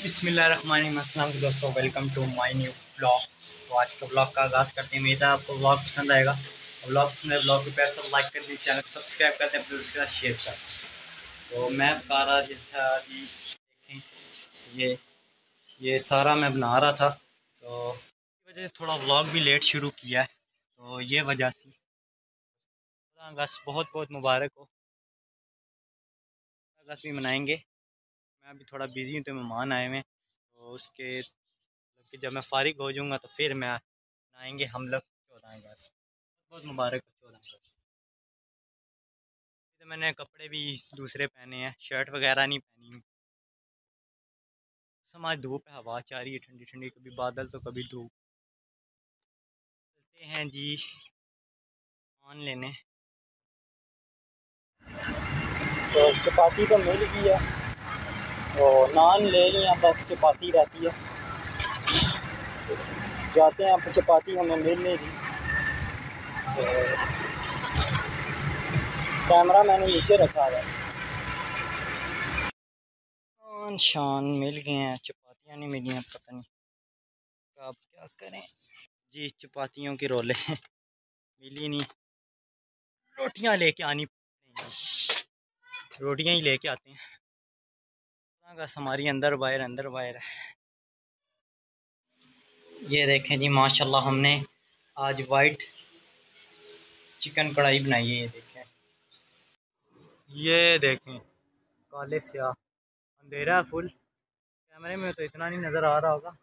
अस्सलाम दोस्तों welcome to my new blog तो आज का ब्लॉग का आगाज़ करते हैं। है आपको ब्लॉग पसंद आएगा। ब्लॉग पसंद है ब्लॉग को पैर सब लाइक कर दीजिए चैनल को सब्सक्राइब कर दें, फिर उसके साथ शेयर कर तो मैं बता रहा था, अभी देखें, ये ये सारा मैं बना रहा था। तो वजह से थोड़ा ब्लॉग भी लेट शुरू किया है। तो ये वजह थी अगस्त बहुत बहुत मुबारक हो। अगस्त भी मनाएँगे। मैं अभी थोड़ा बिज़ी हूँ तो मेहमान आए हुए हैं। तो उसके मतलब कि जब मैं फ़ारिग हो जाऊँगा तो फिर मैं आएँगे, हम लोग चौदह अगस्त बहुत मुबारक हो चौदह अगस्त तो मैंने कपड़े भी दूसरे पहने हैं, शर्ट वगैरह नहीं पहनी समाज धूप है, हवा चाह रही है, ठंडी ठंडी, कभी बादल तो कभी धूप। चलते हैं जी मान लेने। तो चपाती तो मिल गई है। तो नान ले लिया बस चपाती रहती है। जाते हैं आप चपाती हमें मिल नहीं रही। तो कैमरा मैंने नीचे रखा है। शान मिल गए हैं, चपातियाँ नहीं मिली हैं, पता नहीं। आप क्या करें? जी, चपातियों के रोले मिली नहीं। रोटियाँ लेके आनी रोटियाँ ही लेके आते हैं। बस हमारी अंदर बाहर अंदर बाहर है। ये देखें जी, माशाल्लाह हमने आज वाइट चिकन कढ़ाई बनाई है, ये देखें। ये देखें, काले स्याह, अंधेरा फुल कैमरे में तो इतना नहीं नज़र आ रहा होगा।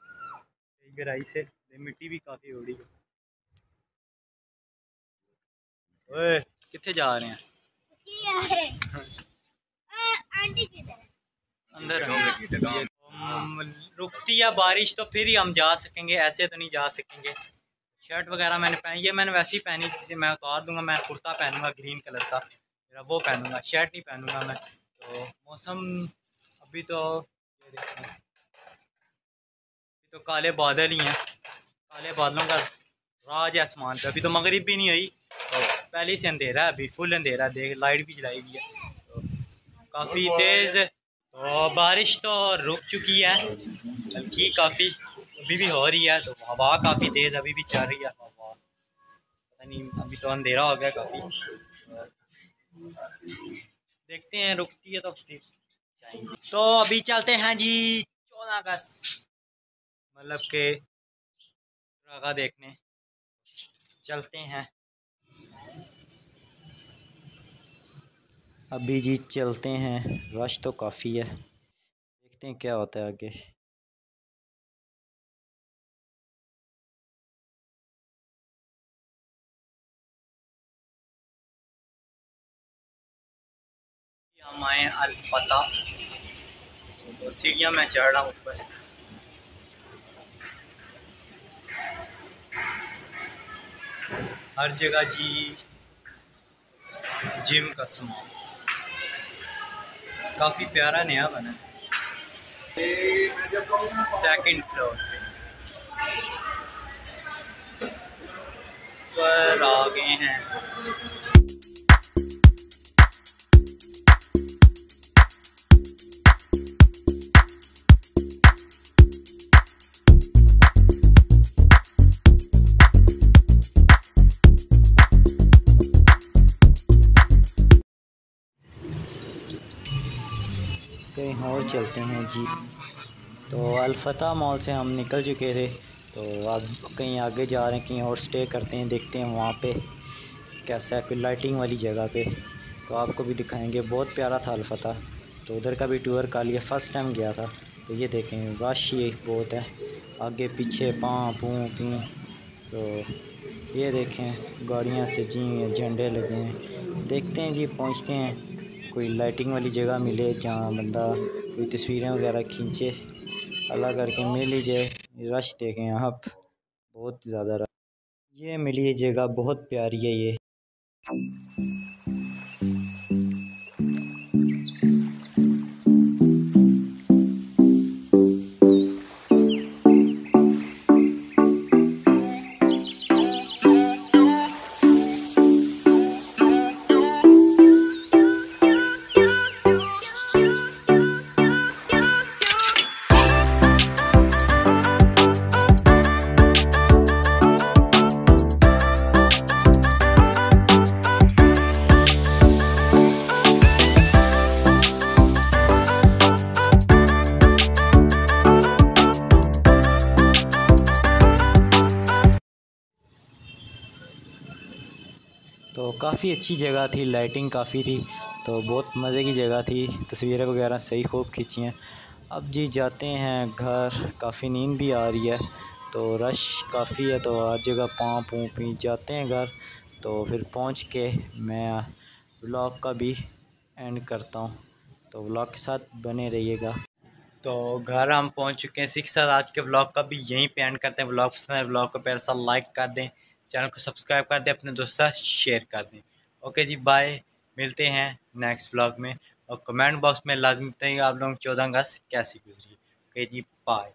गहराई से मिट्टी भी काफ़ी हो रही है। कितने जा रहे हैं? अंदर रुकती है बारिश तो फिर ही हम जा सकेंगे ऐसे तो नहीं जा सकेंगे। शर्ट वगैरह मैंने पहनी ये मैंने वैसे ही पहनी जिसे मैं उतार दूँगा मैं कुर्ता पहनूँगा ग्रीन कलर का मेरा वो पहनूँगा शर्ट नहीं पहनूँगा मैं। तो मौसम अभी तो अभी तो काले बादल ही हैं काले बादलों का राज है आसमान पे। अभी तो मगरिब भी नहीं आई तो पहले से अंधेरा है अभी फुल अंधेरा देख लाइट भी जलाई हुई है। तो काफ़ी तेज़ तो बारिश तो रुक चुकी है। हल्की काफ़ी, अभी भी हो रही है तो हवा काफ़ी तेज़ अभी भी चल रही है, हवा। पता नहीं, अभी तो अंधेरा हो गया काफ़ी। देखते हैं, रुकती है तो फिर जाएँगे। तो अभी चलते हैं जी, चौदह अगस्त। मतलब के देखने। चलते हैं। अभी जी चलते हैं। रश तो काफ़ी है। देखते हैं क्या होता है आगे। हम आए अलफता तो सीढ़ियाँ मैं चढ़ रहा हूँ ऊपर। हर जगह जी जिम का सामान। काफ़ी प्यारा नया बना सेकंड फ्लोर पर आ गए हैं। कहीं और चलते हैं जी। तो अलफता मॉल से हम निकल चुके थे। तो अब कहीं आगे जा रहे हैं, कहीं और स्टे करते हैं, देखते हैं वहाँ पे कैसा है कोई लाइटिंग वाली जगह पे। तो आपको भी दिखाएँगे, बहुत प्यारा था अलफता। तो उधर का भी टूर कर लिया फ़र्स्ट टाइम गया था। तो ये देखें रश ये बहुत है। आगे पीछे पाँ पू पी तो ये देखें, गाड़ियाँ से जी, झंडे लगे हैं। देखते हैं जी, पहुँचते हैं। कोई लाइटिंग वाली जगह मिले जहाँ बंदा कोई तस्वीरें वगैरह खींचे अल्लाह करके मिल ही जाए। रश देखें आप, बहुत ज़्यादा रश। ये मिली जगह, बहुत प्यारी है ये। तो काफ़ी अच्छी जगह थी लाइटिंग काफ़ी थी तो बहुत मज़े की जगह थी, तस्वीरें वगैरह सही खूब खींची हैं। अब जी जाते हैं घर, काफ़ी नींद भी आ रही है तो रश काफ़ी है तो हर जगह पाँव पूँ पी जाते हैं घर तो फिर पहुँच के मैं व्लॉग का भी एंड करता हूँ तो व्लॉग के साथ बने रहिएगा। तो घर हम पहुँच चुके हैं इसी के साथ आज के व्लॉग का भी यहीं पे एंड करते हैं। व्लॉग पसंद है व्लॉग को प्यार सा लाइक कर दें चैनल को सब्सक्राइब कर दें, अपने दोस्तों शेयर कर दें। ओके जी बाय मिलते हैं नेक्स्ट व्लॉग में। और कमेंट बॉक्स में लाजमी बताइए आप लोग चौदह अगस्त कैसी गुजरी ओके जी बाय